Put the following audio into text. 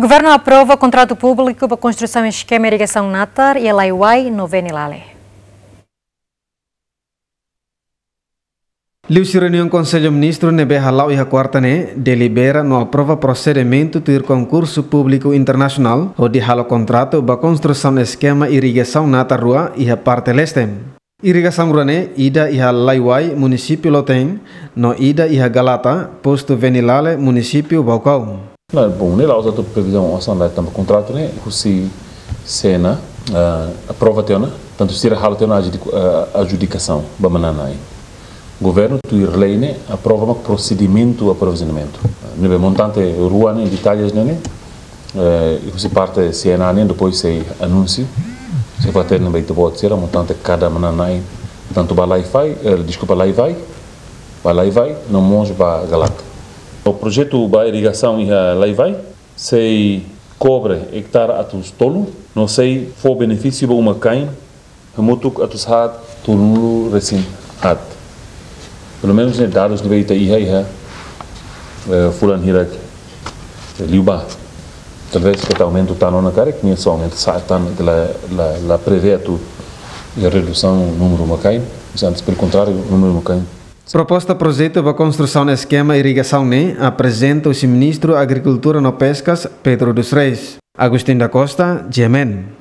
Governo aprova contrato público para construção de esquema irrigação Natar e Laiwai no Venilale. Liu reunião Conselho Ministro nebe halau iha quartane delibera no aprova procedimento de concurso público internacional ou de halo contrato para construção esquema irrigação Natar rua iha parte leste. Irrigação rua ida iha Laiwai município Loteng no ida iha Galata posto Venilale município Baucau. Não, bom, nela usa a previsão ação da tampa contrato né, se cena a prova teona, tanto se rala teona adjudicação, bamananai. Governo tu irlei né, aprova o procedimento aprovisionamento. Nebe montante rua né, detalhes né, e se parte cena né, depois se anúncio, se vai ter no beito pode ser montante cada mananai, tanto balai vai, desculpa lá e vai, balai vai, não monge para galata. O projeto da irrigação e lá vai, sei cobre hectare atus tolo, não sei for benefício para uma cain, remoto atus hat tolo recém hat. Pelo menos né dados de beita iha iha. Fulan hirak liuba. Talvez que aumento tá na cara que só aumento. Sai tá la la la prevê tu a redução número macain, antes pelo contrário número macain. Proposta projeto para construção de esquema irrigação NE apresenta o ministro Agricultura e Pescas Pedro dos Reis. Agostinho da Costa, Gemen.